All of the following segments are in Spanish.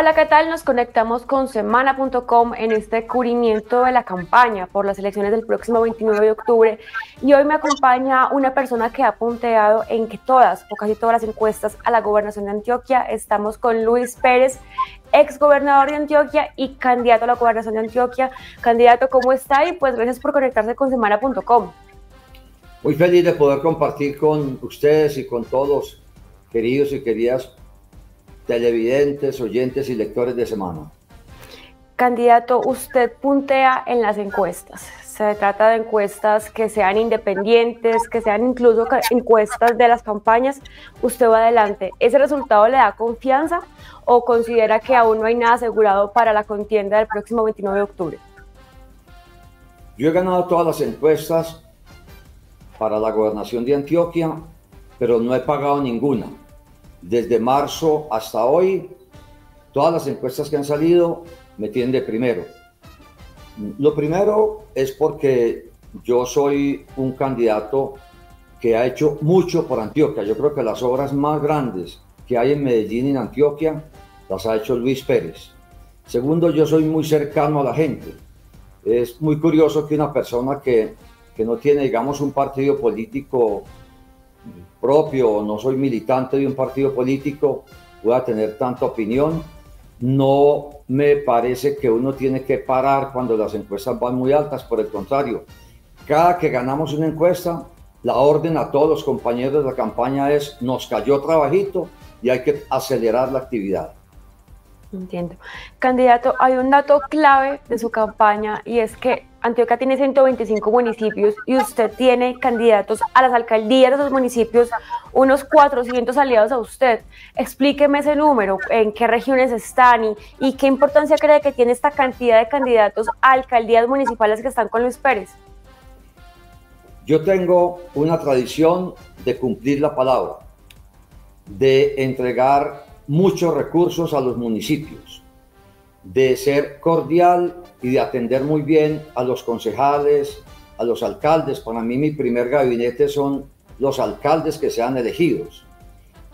Hola, ¿qué tal? Nos conectamos con semana.com en este cubrimiento de la campaña por las elecciones del próximo 29 de octubre y hoy me acompaña una persona que ha punteado en que todas o casi todas las encuestas a la gobernación de Antioquia. Estamos con Luis Pérez, ex gobernador de Antioquia y candidato a la gobernación de Antioquia. Candidato, ¿cómo está? Y pues gracias por conectarse con semana.com. Muy feliz de poder compartir con ustedes y con todos, queridos y queridas televidentes, oyentes y lectores de semana. Candidato, usted puntea en las encuestas. Se trata de encuestas que sean independientes, que sean incluso encuestas de las campañas. Usted va adelante. ¿Ese resultado le da confianza o considera que aún no hay nada asegurado para la contienda del próximo 29 de octubre? Yo he ganado todas las encuestas para la gobernación de Antioquia, pero no he pagado ninguna desde marzo hasta hoy, todas las encuestas que han salido me tienen de primero. Lo primero es porque yo soy un candidato que ha hecho mucho por Antioquia. Yo creo que las obras más grandes que hay en Medellín y en Antioquia las ha hecho Luis Pérez. Segundo, yo soy muy cercano a la gente. Es muy curioso que una persona que, que no tiene, digamos, un partido político propio, no soy militante de un partido político, pueda tener tanta opinión. No me parece que uno tiene que parar cuando las encuestas van muy altas, por el contrario, cada que ganamos una encuesta, la orden a todos los compañeros de la campaña es, nos cayó trabajito y hay que acelerar la actividad. Entiendo. Candidato, hay un dato clave de su campaña y es que Antioquia tiene 125 municipios y usted tiene candidatos a las alcaldías de esos municipios, unos 400 aliados a usted. Explíqueme ese número, en qué regiones están y, y qué importancia cree que tiene esta cantidad de candidatos a alcaldías municipales que están con Luis Pérez. Yo tengo una tradición de cumplir la palabra, de entregar muchos recursos a los municipios, de ser cordial y de atender muy bien a los concejales, a los alcaldes. Para mí mi primer gabinete son los alcaldes que sean elegidos.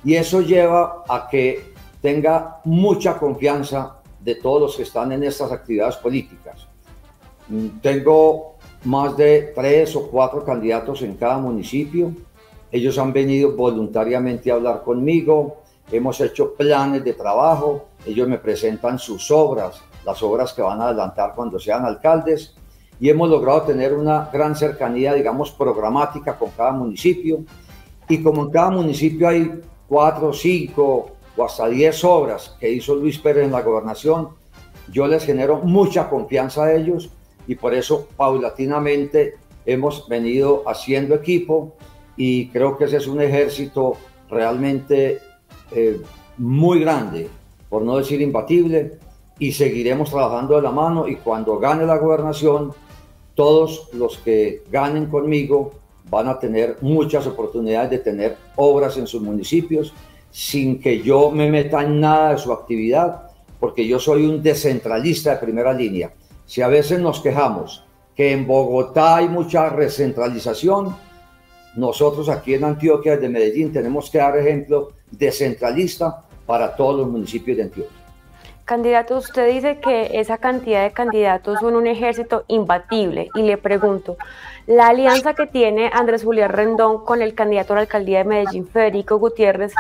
Y eso lleva a que tenga mucha confianza de todos los que están en estas actividades políticas. Mm, tengo más de tres o cuatro candidatos en cada municipio. Ellos han venido voluntariamente a hablar conmigo, hemos hecho planes de trabajo, ellos me presentan sus obras, las obras que van a adelantar cuando sean alcaldes y hemos logrado tener una gran cercanía, digamos, programática con cada municipio. Y como en cada municipio hay cuatro, cinco o hasta diez obras que hizo Luis Pérez en la gobernación, yo les genero mucha confianza a ellos y por eso paulatinamente hemos venido haciendo equipo y creo que ese es un ejército realmente eh, muy grande, por no decir imbatible, y seguiremos trabajando de la mano y cuando gane la gobernación, todos los que ganen conmigo van a tener muchas oportunidades de tener obras en sus municipios sin que yo me meta en nada de su actividad, porque yo soy un descentralista de primera línea. Si a veces nos quejamos que en Bogotá hay mucha recentralización, nosotros aquí en Antioquia, desde Medellín, tenemos que dar ejemplo descentralista para todos los municipios de Antioquia. Candidato, usted dice que esa cantidad de candidatos son un ejército imbatible y le pregunto, la alianza que tiene Andrés Julián Rendón con el candidato a la alcaldía de Medellín, Federico Gutiérrez,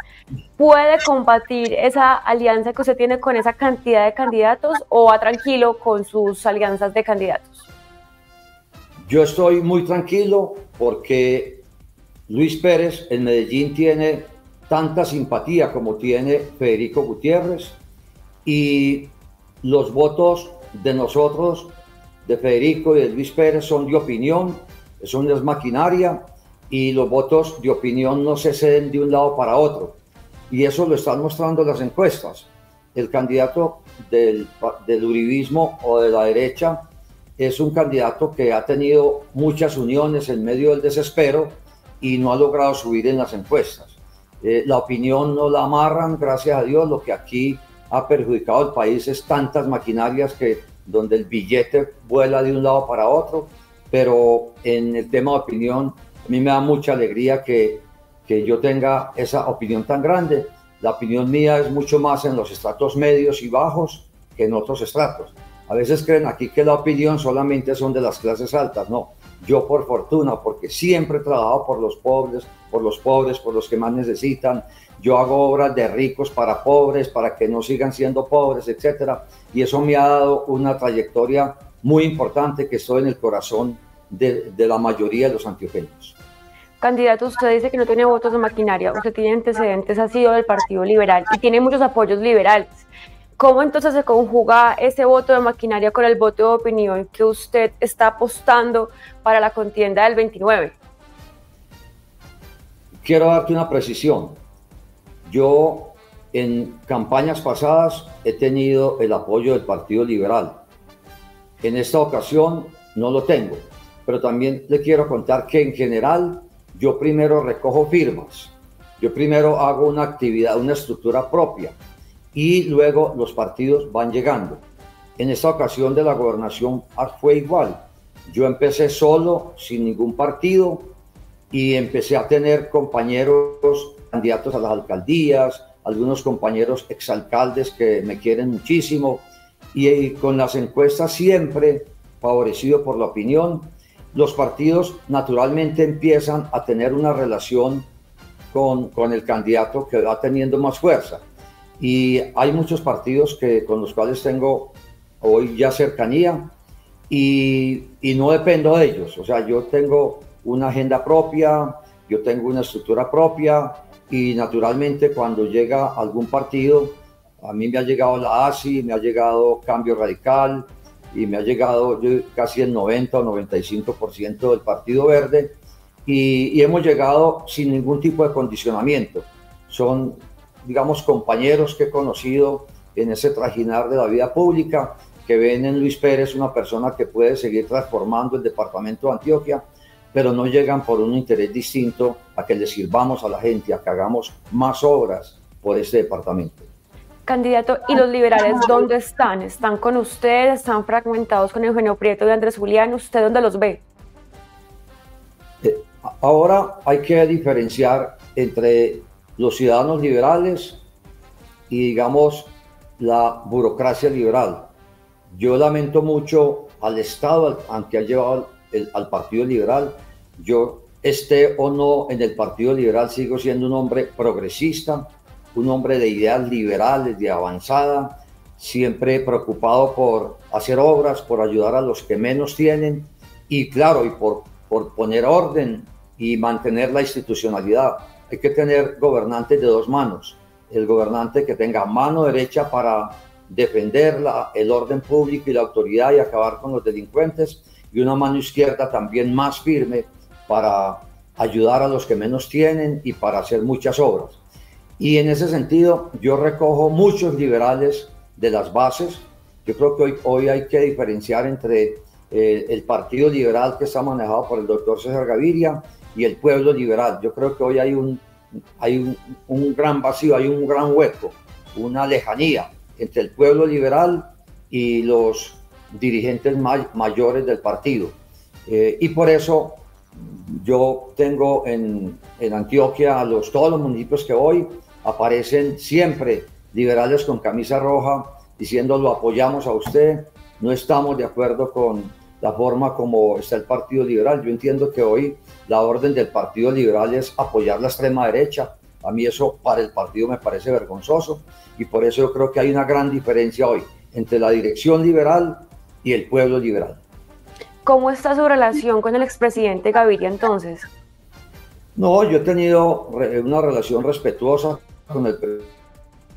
¿puede combatir esa alianza que usted tiene con esa cantidad de candidatos o va tranquilo con sus alianzas de candidatos? Yo estoy muy tranquilo porque Luis Pérez en Medellín tiene tanta simpatía como tiene Federico Gutiérrez y los votos de nosotros, de Federico y de Luis Pérez, son de opinión, son de maquinaria y los votos de opinión no se ceden de un lado para otro. Y eso lo están mostrando las encuestas. El candidato del, del uribismo o de la derecha es un candidato que ha tenido muchas uniones en medio del desespero y no ha logrado subir en las encuestas. Eh, la opinión no la amarran, gracias a Dios, lo que aquí ha perjudicado al país es tantas maquinarias que donde el billete vuela de un lado para otro, pero en el tema de opinión, a mí me da mucha alegría que, que yo tenga esa opinión tan grande. la opinión mía es mucho más en los estratos medios y bajos que en otros estratos. A veces creen aquí que la opinión solamente son de las clases altas, no. Yo por fortuna, porque siempre he trabajado por los pobres, por los pobres, por los que más necesitan. Yo hago obras de ricos para pobres, para que no sigan siendo pobres, etcétera. Y eso me ha dado una trayectoria muy importante que estoy en el corazón de, de la mayoría de los antioqueños. Candidato, usted dice que no tiene votos de maquinaria, usted tiene antecedentes, ha sido del Partido Liberal y tiene muchos apoyos liberales. ¿Cómo entonces se conjuga ese voto de maquinaria con el voto de opinión que usted está apostando para la contienda del 29? Quiero darte una precisión. Yo en campañas pasadas he tenido el apoyo del Partido Liberal. En esta ocasión no lo tengo, pero también le quiero contar que en general yo primero recojo firmas, yo primero hago una actividad, una estructura propia y luego los partidos van llegando. En esta ocasión de la gobernación fue igual. Yo empecé solo, sin ningún partido, y empecé a tener compañeros candidatos a las alcaldías, algunos compañeros exalcaldes que me quieren muchísimo, y, con las encuestas siempre favorecido por la opinión, los partidos naturalmente empiezan a tener una relación con, con el candidato que va teniendo más fuerza. Y hay muchos partidos que, con los cuales tengo hoy ya cercanía y, y no dependo de ellos. O sea, yo tengo una agenda propia, yo tengo una estructura propia y naturalmente cuando llega algún partido, a mí me ha llegado la ASI, me ha llegado Cambio Radical y me ha llegado casi el 90 o 95% del Partido Verde y, y hemos llegado sin ningún tipo de condicionamiento. Son digamos, compañeros que he conocido en ese trajinar de la vida pública, que ven en Luis Pérez una persona que puede seguir transformando el departamento de Antioquia, pero no llegan por un interés distinto a que le sirvamos a la gente, a que hagamos más obras por este departamento. Candidato, ¿y los liberales dónde están? ¿Están con usted? ¿Están fragmentados con Eugenio Prieto y Andrés Julián? ¿Usted dónde los ve? Eh, ahora hay que diferenciar entre los ciudadanos liberales y digamos la burocracia liberal. Yo lamento mucho al Estado al, que ha llevado al Partido Liberal. Yo esté o no en el Partido Liberal, sigo siendo un hombre progresista, un hombre de ideas liberales, de avanzada, siempre preocupado por hacer obras, por ayudar a los que menos tienen y claro, y por, por poner orden y mantener la institucionalidad hay que tener gobernantes de dos manos. El gobernante que tenga mano derecha para defender el orden público y la autoridad y acabar con los delincuentes y una mano izquierda también más firme para ayudar a los que menos tienen y para hacer muchas obras. Y en ese sentido yo recojo muchos liberales de las bases. Yo creo que hoy, hoy hay que diferenciar entre eh, el Partido Liberal que está manejado por el doctor César Gaviria y el pueblo liberal. Yo creo que hoy hay un, hay un, gran vacío, hay un gran hueco, una lejanía entre el pueblo liberal y los dirigentes mayores del partido. Eh, y por eso yo tengo en, en Antioquia, los, todos los municipios que hoy aparecen siempre liberales con camisa roja diciendo lo apoyamos a usted, no estamos de acuerdo con la forma como está el Partido Liberal. Yo entiendo que hoy la orden del Partido Liberal es apoyar la extrema derecha. A mí eso para el partido me parece vergonzoso y por eso yo creo que hay una gran diferencia hoy entre la dirección liberal y el pueblo liberal. ¿Cómo está su relación con el expresidente Gaviria entonces? No, yo he tenido una relación respetuosa con el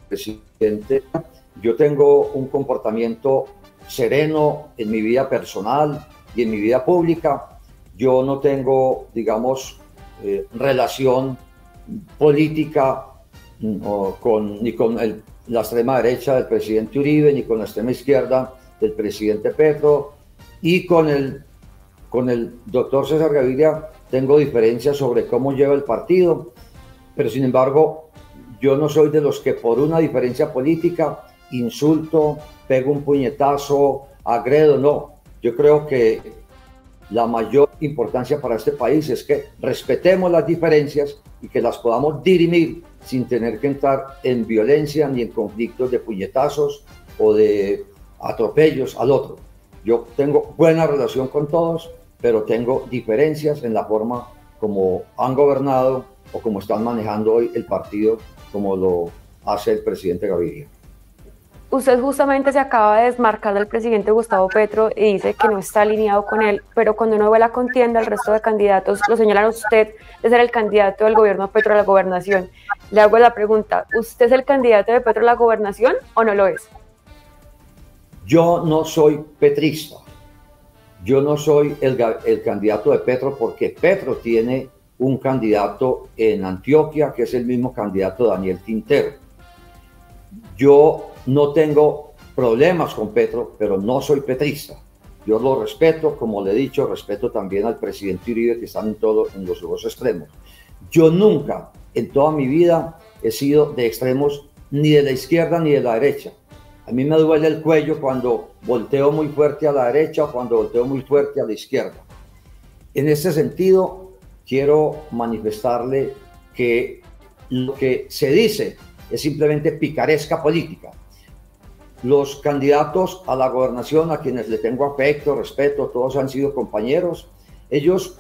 presidente. Yo tengo un comportamiento sereno en mi vida personal y en mi vida pública. Yo no tengo, digamos, eh, relación política mm, con, ni con la extrema derecha del presidente Uribe, ni con la extrema izquierda del presidente Petro, y con el, con el doctor César Gaviria tengo diferencias sobre cómo lleva el partido, pero sin embargo yo no soy de los que por una diferencia política insulto, pego un puñetazo, agredo, no. Yo creo que la mayor importancia para este país es que respetemos las diferencias y que las podamos dirimir sin tener que entrar en violencia ni en conflictos de puñetazos o de atropellos al otro. Yo tengo buena relación con todos, pero tengo diferencias en la forma como han gobernado o como están manejando hoy el partido, como lo hace el presidente Gaviria. Usted justamente se acaba de desmarcar del presidente Gustavo Petro y dice que no está alineado con él, pero cuando uno ve la contienda, el resto de candidatos lo señalan a usted de ser el candidato del gobierno Petro a la gobernación. Le hago la pregunta, ¿usted es el candidato de Petro a la gobernación o no lo es? Yo no soy petrista. Yo no soy el, candidato de Petro porque Petro tiene un candidato en Antioquia que es el mismo candidato Daniel Tintero. Yo no tengo problemas con Petro, pero no soy petrista. Yo lo respeto, como le he dicho, respeto también al presidente Uribe, que están en, todo, en los dos extremos. Yo nunca, en toda mi vida, he sido de extremos ni de la izquierda ni de la derecha. A mí me duele el cuello cuando volteo muy fuerte a la derecha o cuando volteo muy fuerte a la izquierda. En ese sentido, quiero manifestarle que lo que se dice es simplemente picaresca política los candidatos a la gobernación, a quienes le tengo afecto, respeto, todos han sido compañeros, ellos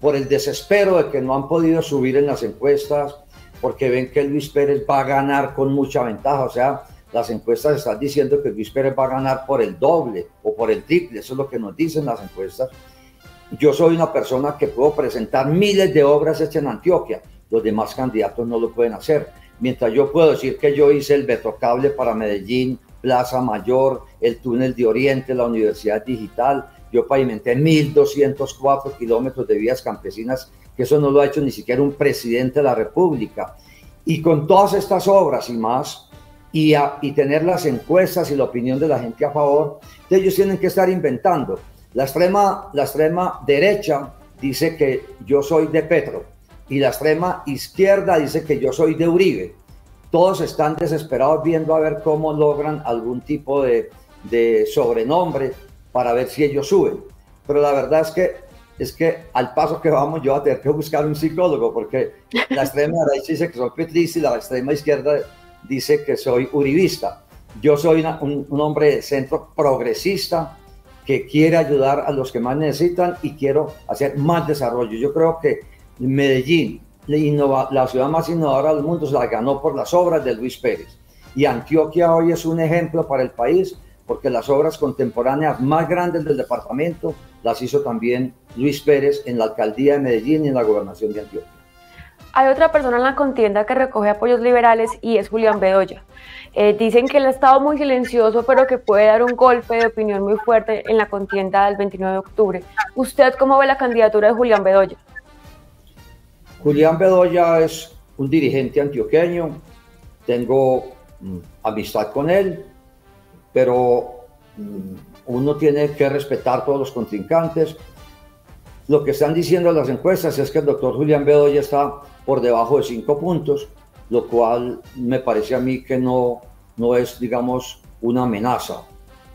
por el desespero de que no han podido subir en las encuestas, porque ven que Luis Pérez va a ganar con mucha ventaja, o sea, las encuestas están diciendo que Luis Pérez va a ganar por el doble o por el triple, eso es lo que nos dicen las encuestas. Yo soy una persona que puedo presentar miles de obras hechas en Antioquia, los demás candidatos no lo pueden hacer. Mientras yo puedo decir que yo hice el Betocable para Medellín, Plaza Mayor, el túnel de Oriente, la Universidad Digital. Yo pavimenté 1.204 kilómetros de vías campesinas, que eso no lo ha hecho ni siquiera un presidente de la República. Y con todas estas obras y más, y, y tener las encuestas y la opinión de la gente a favor, ellos tienen que estar inventando. La extrema, la extrema derecha dice que yo soy de Petro y la extrema izquierda dice que yo soy de Uribe todos están desesperados viendo a ver cómo logran algún tipo de, sobrenombre para ver si ellos suben. Pero la verdad es que, es que al paso que vamos yo a tener que buscar un psicólogo porque la extrema derecha dice que soy petrista y la extrema izquierda dice que soy uribista. Yo soy un, hombre de centro progresista que quiere ayudar a los que más necesitan y quiero hacer más desarrollo. Yo creo que Medellín, la ciudad más innovadora del mundo se la ganó por las obras de Luis Pérez. Y Antioquia hoy es un ejemplo para el país porque las obras contemporáneas más grandes del departamento las hizo también Luis Pérez en la alcaldía de Medellín y en la gobernación de Antioquia. Hay otra persona en la contienda que recoge apoyos liberales y es Julián Bedoya. Eh, dicen que él ha estado muy silencioso, pero que puede dar un golpe de opinión muy fuerte en la contienda del 29 de octubre. ¿Usted cómo ve la candidatura de Julián Bedoya? Julián Bedoya es un dirigente antioqueño, tengo mm, amistad con él, pero mm, uno tiene que respetar todos los contrincantes. Lo que están diciendo las encuestas es que el doctor Julián Bedoya está por debajo de cinco puntos, lo cual me parece a mí que no, no es, digamos, una amenaza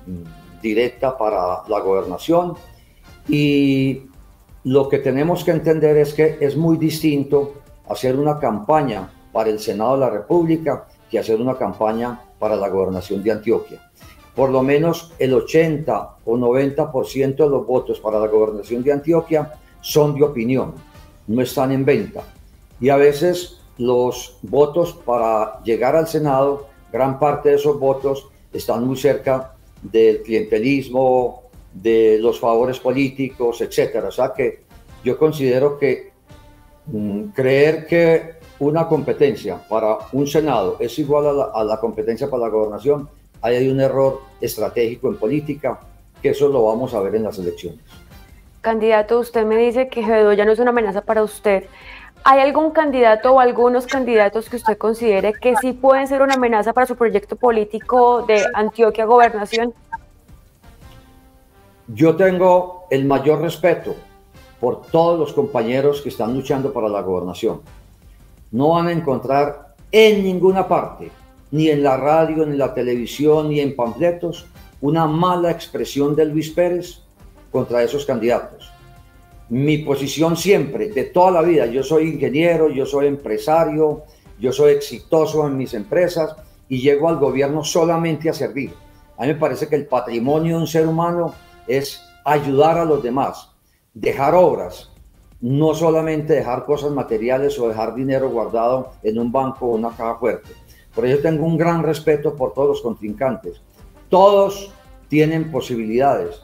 mm, directa para la gobernación. Y lo que tenemos que entender es que es muy distinto hacer una campaña para el Senado de la República que hacer una campaña para la gobernación de Antioquia. Por lo menos el 80 o 90% de los votos para la gobernación de Antioquia son de opinión, no están en venta. Y a veces los votos para llegar al Senado, gran parte de esos votos están muy cerca del clientelismo, de los favores políticos, etcétera. O sea que yo considero que mm, creer que una competencia para un Senado es igual a la, competencia para la gobernación, ahí hay un error estratégico en política, que eso lo vamos a ver en las elecciones. Candidato, usted me dice que ya no es una amenaza para usted. ¿Hay algún candidato o algunos candidatos que usted considere que sí pueden ser una amenaza para su proyecto político de Antioquia Gobernación? Yo tengo el mayor respeto por todos los compañeros que están luchando para la gobernación. No van a encontrar en ninguna parte, ni en la radio, ni en la televisión, ni en panfletos, una mala expresión de Luis Pérez contra esos candidatos. Mi posición siempre, de toda la vida, yo soy ingeniero, yo soy empresario, yo soy exitoso en mis empresas y llego al gobierno solamente a servir. A mí me parece que el patrimonio de un ser humano es ayudar a los demás, dejar obras, no solamente dejar cosas materiales o dejar dinero guardado en un banco o una caja fuerte. Por eso tengo un gran respeto por todos los contrincantes. Todos tienen posibilidades,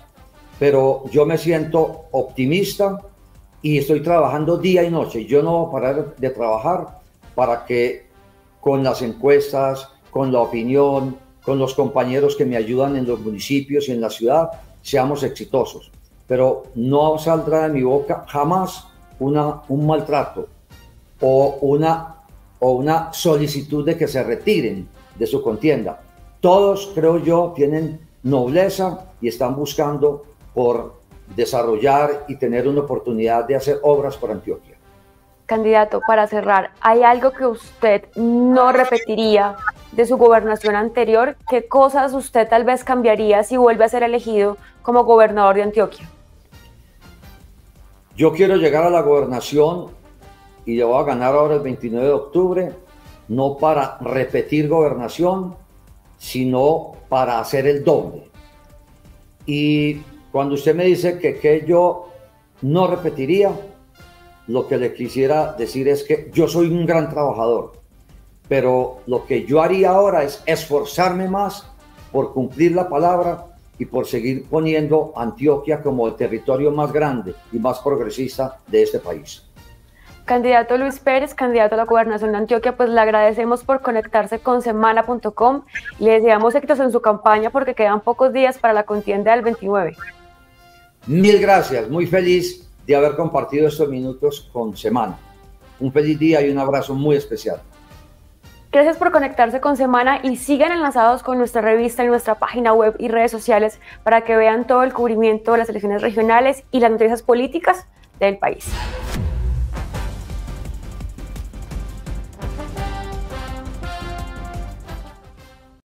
pero yo me siento optimista y estoy trabajando día y noche. Yo no voy a parar de trabajar para que con las encuestas, con la opinión, con los compañeros que me ayudan en los municipios y en la ciudad, seamos exitosos. Pero no saldrá de mi boca jamás una, un maltrato o una, o una solicitud de que se retiren de su contienda. Todos, creo yo, tienen nobleza y están buscando por desarrollar y tener una oportunidad de hacer obras por Antioquia. Candidato, para cerrar, ¿hay algo que usted no repetiría de su gobernación anterior? ¿Qué cosas usted tal vez cambiaría si vuelve a ser elegido como gobernador de Antioquia? Yo quiero llegar a la gobernación y le voy a ganar ahora el 29 de octubre, no para repetir gobernación, sino para hacer el doble. Y cuando usted me dice que, que yo no repetiría, lo que le quisiera decir es que yo soy un gran trabajador, pero lo que yo haría ahora es esforzarme más por cumplir la palabra y por seguir poniendo Antioquia como el territorio más grande y más progresista de este país. Candidato Luis Pérez, candidato a la gobernación de Antioquia, pues le agradecemos por conectarse con semana.com le deseamos éxitos en su campaña porque quedan pocos días para la contienda del 29. Mil gracias, muy feliz de haber compartido estos minutos con Semana. Un feliz día y un abrazo muy especial. Gracias por conectarse con Semana y sigan enlazados con nuestra revista y nuestra página web y redes sociales para que vean todo el cubrimiento de las elecciones regionales y las noticias políticas del país.